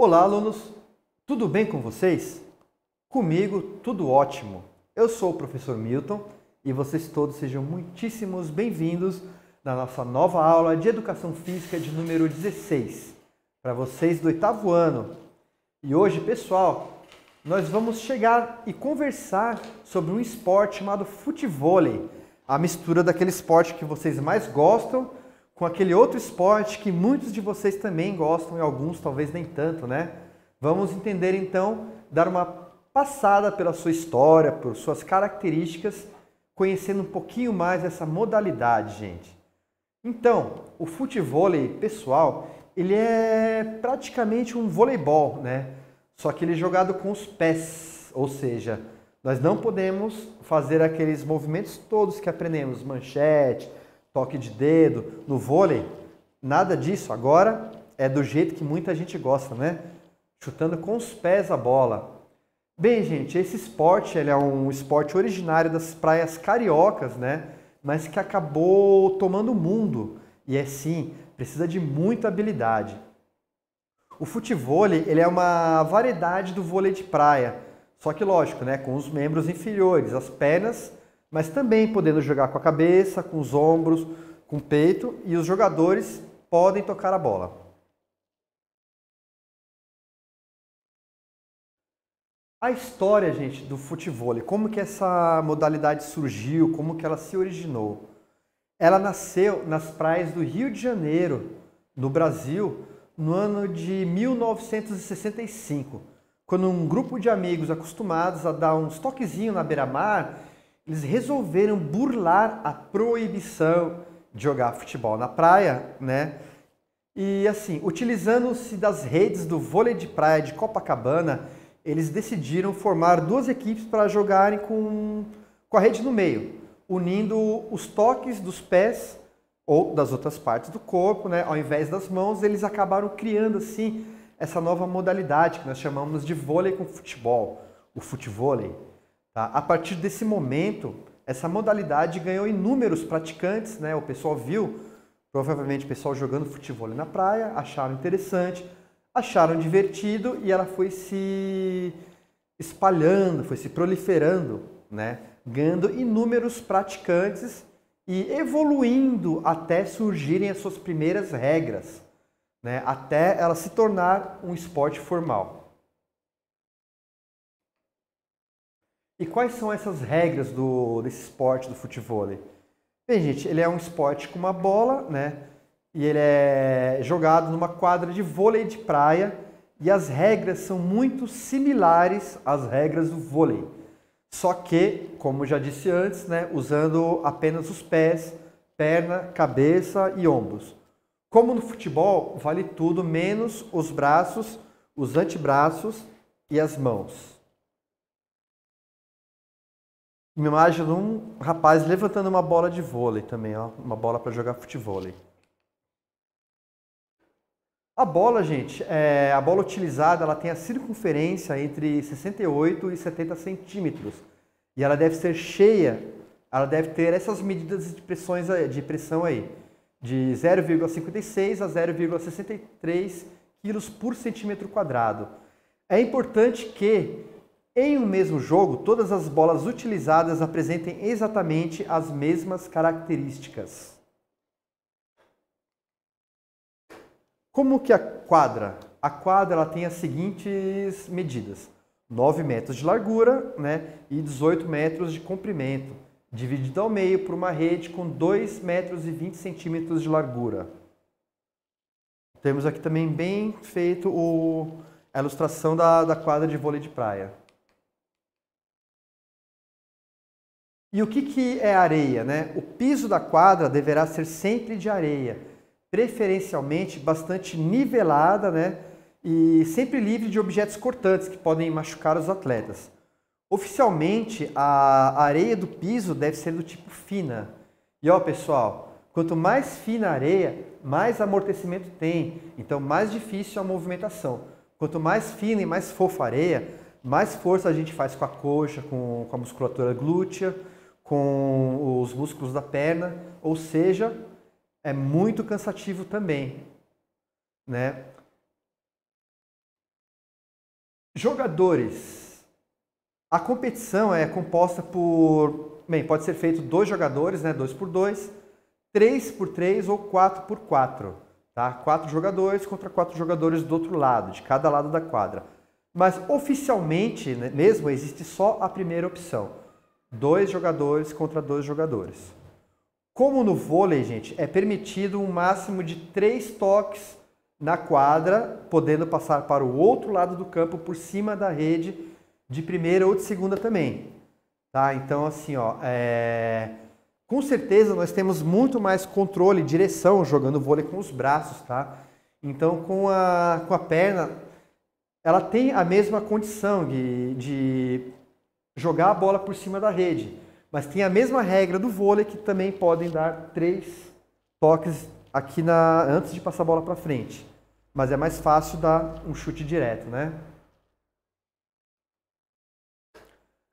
Olá, alunos! Tudo bem com vocês? Comigo, tudo ótimo. Eu sou o professor Milton e vocês todos sejam muitíssimos bem-vindos na nossa nova aula de Educação Física de número 16, para vocês do oitavo ano. E hoje, pessoal, nós vamos chegar e conversar sobre um esporte chamado futevôlei, a mistura daquele esporte que vocês mais gostam com aquele outro esporte que muitos de vocês também gostam e alguns talvez nem tanto, né? Vamos entender então, dar uma passada pela sua história, por suas características, conhecendo um pouquinho mais essa modalidade, gente. Então, o futevôlei, pessoal, ele é praticamente um voleibol, né? Só que ele é jogado com os pés, ou seja, nós não podemos fazer aqueles movimentos todos que aprendemos, manchete, toque de dedo, no vôlei, nada disso. Agora é do jeito que muita gente gosta, né? Chutando com os pés a bola. Bem, gente, esse esporte ele é um esporte originário das praias cariocas, né? Mas que acabou tomando o mundo. E é sim, precisa de muita habilidade. O futevôlei ele é uma variedade do vôlei de praia, só que lógico, né, com os membros inferiores, as pernas mas também podendo jogar com a cabeça, com os ombros, com o peito e os jogadores podem tocar a bola. A história, gente, do futebol, como que essa modalidade surgiu, como que ela se originou? Ela nasceu nas praias do Rio de Janeiro, no Brasil, no ano de 1965, quando um grupo de amigos acostumados a dar uns toquezinhos na beira-mar eles resolveram burlar a proibição de jogar futebol na praia, né? E assim, utilizando-se das redes do vôlei de praia de Copacabana, eles decidiram formar duas equipes para jogarem com, com a rede no meio, unindo os toques dos pés ou das outras partes do corpo, né? Ao invés das mãos, eles acabaram criando assim essa nova modalidade que nós chamamos de vôlei com futebol, o futevôlei. Tá? A partir desse momento, essa modalidade ganhou inúmeros praticantes, né? o pessoal viu, provavelmente o pessoal jogando futebol na praia, acharam interessante, acharam divertido e ela foi se espalhando, foi se proliferando, né? ganhando inúmeros praticantes e evoluindo até surgirem as suas primeiras regras, né? até ela se tornar um esporte formal. E quais são essas regras do, desse esporte do futebol? Bem, gente, ele é um esporte com uma bola, né? E ele é jogado numa quadra de vôlei de praia e as regras são muito similares às regras do vôlei. Só que, como já disse antes, né, usando apenas os pés, perna, cabeça e ombros. Como no futebol, vale tudo menos os braços, os antebraços e as mãos imagem de um rapaz levantando uma bola de vôlei também, ó, uma bola para jogar futebol. A bola, gente, é, a bola utilizada, ela tem a circunferência entre 68 e 70 centímetros e ela deve ser cheia, ela deve ter essas medidas de pressões de pressão aí, de 0,56 a 0,63 quilos por centímetro quadrado. É importante que em um mesmo jogo, todas as bolas utilizadas apresentem exatamente as mesmas características. Como que a quadra? A quadra ela tem as seguintes medidas: 9 metros de largura né, e 18 metros de comprimento, dividido ao meio por uma rede com 2 metros e 20 centímetros de largura. Temos aqui também bem feito o, a ilustração da, da quadra de vôlei de praia. E o que, que é areia? Né? O piso da quadra deverá ser sempre de areia, preferencialmente bastante nivelada né? e sempre livre de objetos cortantes que podem machucar os atletas. Oficialmente, a areia do piso deve ser do tipo fina. E ó, pessoal, quanto mais fina a areia, mais amortecimento tem, então mais difícil a movimentação. Quanto mais fina e mais fofa a areia, mais força a gente faz com a coxa, com, com a musculatura glútea, com os músculos da perna, ou seja, é muito cansativo também, né? Jogadores. A competição é composta por, bem, pode ser feito dois jogadores, né, dois por dois, três por três ou quatro por quatro, tá? Quatro jogadores contra quatro jogadores do outro lado, de cada lado da quadra. Mas oficialmente, né, mesmo, existe só a primeira opção: dois jogadores contra dois jogadores. Como no vôlei, gente, é permitido um máximo de três toques na quadra, podendo passar para o outro lado do campo por cima da rede de primeira ou de segunda também. Tá? Então, assim, ó, é... com certeza nós temos muito mais controle, direção jogando vôlei com os braços, tá? Então, com a, com a perna, ela tem a mesma condição de, de jogar a bola por cima da rede, mas tem a mesma regra do vôlei que também podem dar três toques aqui na, antes de passar a bola para frente. Mas é mais fácil dar um chute direto, né?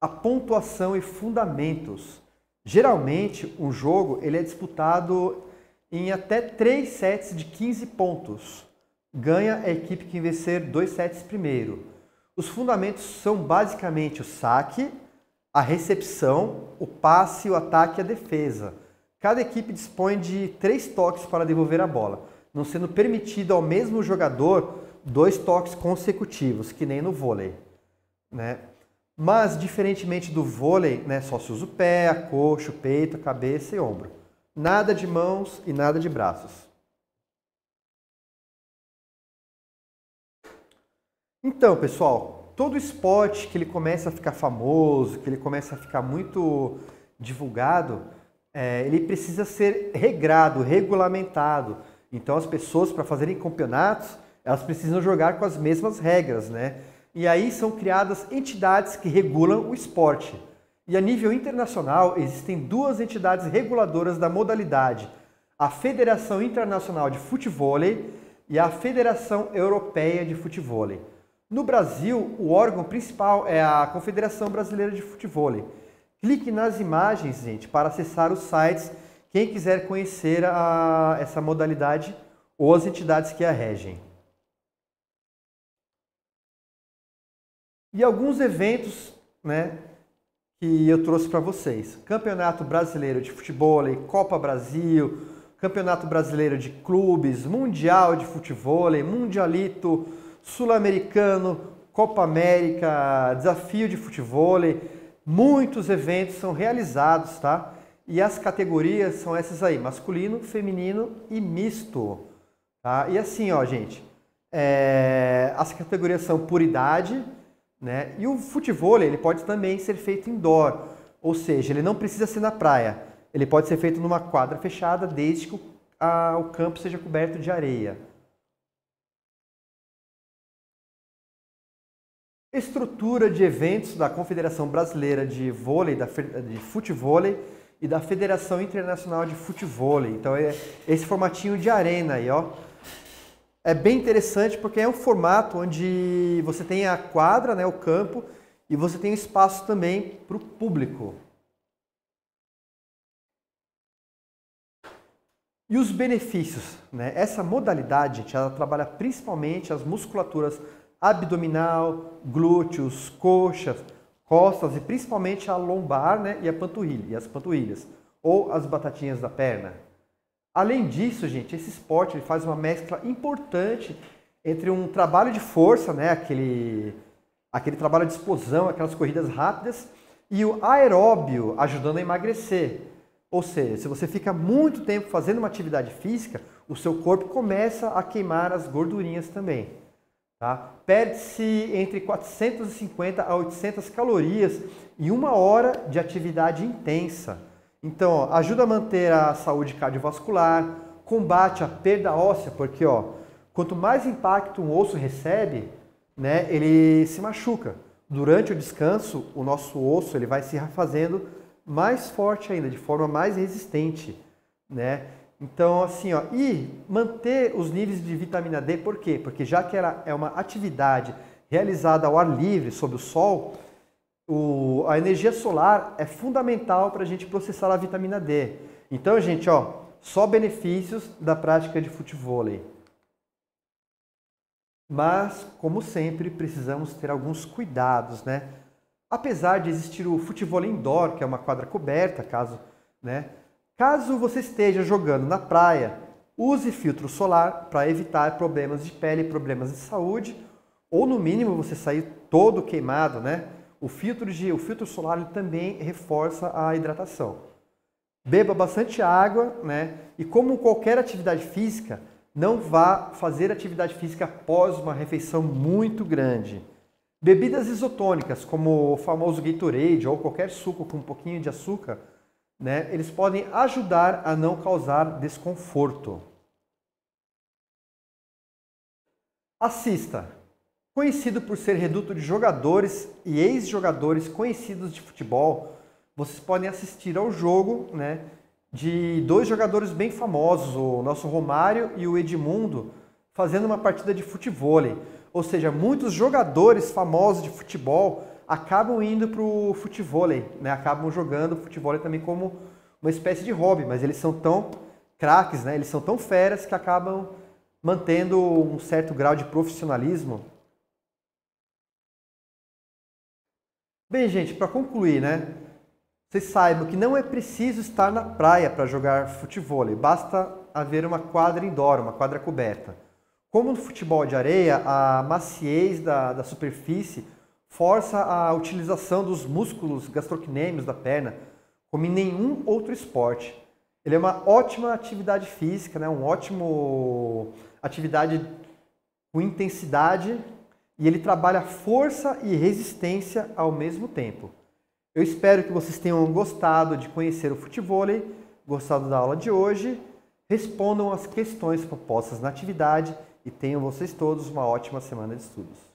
A pontuação e fundamentos. Geralmente, um jogo ele é disputado em até 3 sets de 15 pontos. Ganha a equipe que vencer dois sets primeiro. Os fundamentos são basicamente o saque, a recepção, o passe, o ataque e a defesa. Cada equipe dispõe de três toques para devolver a bola, não sendo permitido ao mesmo jogador dois toques consecutivos, que nem no vôlei. Né? Mas, diferentemente do vôlei, né, só se usa o pé, a coxa, o peito, a cabeça e ombro. Nada de mãos e nada de braços. Então, pessoal, todo esporte que ele começa a ficar famoso, que ele começa a ficar muito divulgado, é, ele precisa ser regrado, regulamentado. Então as pessoas para fazerem campeonatos, elas precisam jogar com as mesmas regras, né? E aí são criadas entidades que regulam o esporte. E a nível internacional existem duas entidades reguladoras da modalidade: a Federação Internacional de Futebol e a Federação Europeia de Futebol. No Brasil, o órgão principal é a Confederação Brasileira de Futebol Clique nas imagens, gente, para acessar os sites. Quem quiser conhecer a, essa modalidade ou as entidades que a regem. E alguns eventos né, que eu trouxe para vocês. Campeonato Brasileiro de Futebol, Copa Brasil, Campeonato Brasileiro de Clubes, Mundial de Futebol, Mundialito, Sul-Americano, Copa América, Desafio de Futebol, Muitos eventos são realizados, tá? E as categorias são essas aí, masculino, feminino e misto. Tá? E assim, ó, gente, é... as categorias são por idade, né? E o futebol, ele pode também ser feito indoor, ou seja, ele não precisa ser na praia. Ele pode ser feito numa quadra fechada, desde que o, a, o campo seja coberto de areia. Estrutura de eventos da Confederação Brasileira de Vôlei, da, de Futevôlei e da Federação Internacional de Futevôlei. Então é esse formatinho de arena aí, ó. É bem interessante porque é um formato onde você tem a quadra, né, o campo, e você tem espaço também para o público. E os benefícios? Né? Essa modalidade, gente, ela trabalha principalmente as musculaturas abdominal, glúteos, coxas, costas e principalmente a lombar né, e a panturrilha, e as panturrilhas, ou as batatinhas da perna. Além disso, gente, esse esporte ele faz uma mescla importante entre um trabalho de força, né, aquele, aquele trabalho de explosão, aquelas corridas rápidas, e o aeróbio, ajudando a emagrecer. Ou seja, se você fica muito tempo fazendo uma atividade física, o seu corpo começa a queimar as gordurinhas também. Tá? Perde-se entre 450 a 800 calorias em uma hora de atividade intensa. Então, ó, ajuda a manter a saúde cardiovascular, combate a perda óssea, porque ó, quanto mais impacto um osso recebe, né, ele se machuca. Durante o descanso, o nosso osso ele vai se fazendo mais forte ainda, de forma mais resistente, né? Então, assim, ó, e manter os níveis de vitamina D, por quê? Porque já que ela é uma atividade realizada ao ar livre, sob o sol, o, a energia solar é fundamental para a gente processar a vitamina D. Então, gente, ó, só benefícios da prática de futebol. Mas, como sempre, precisamos ter alguns cuidados, né? Apesar de existir o futebol indoor, que é uma quadra coberta, caso, né? Caso você esteja jogando na praia, use filtro solar para evitar problemas de pele, problemas de saúde, ou no mínimo você sair todo queimado, né? O filtro, de, o filtro solar também reforça a hidratação. Beba bastante água, né? E como qualquer atividade física, não vá fazer atividade física após uma refeição muito grande. Bebidas isotônicas, como o famoso Gatorade ou qualquer suco com um pouquinho de açúcar, né, eles podem ajudar a não causar desconforto. Assista. Conhecido por ser reduto de jogadores e ex-jogadores conhecidos de futebol, vocês podem assistir ao jogo né, de dois jogadores bem famosos, o nosso Romário e o Edmundo, fazendo uma partida de futebol. Ou seja, muitos jogadores famosos de futebol acabam indo para o futebol, né? acabam jogando futebol também como uma espécie de hobby, mas eles são tão craques, né? eles são tão feras que acabam mantendo um certo grau de profissionalismo. Bem, gente, para concluir, né? Vocês saibam que não é preciso estar na praia para jogar futebol, basta haver uma quadra indoor, uma quadra coberta. Como no futebol de areia, a maciez da, da superfície força a utilização dos músculos gastrocnêmios da perna, como em nenhum outro esporte. Ele é uma ótima atividade física, né? um ótimo atividade com intensidade e ele trabalha força e resistência ao mesmo tempo. Eu espero que vocês tenham gostado de conhecer o futebol, gostado da aula de hoje. Respondam as questões propostas na atividade e tenham vocês todos uma ótima semana de estudos.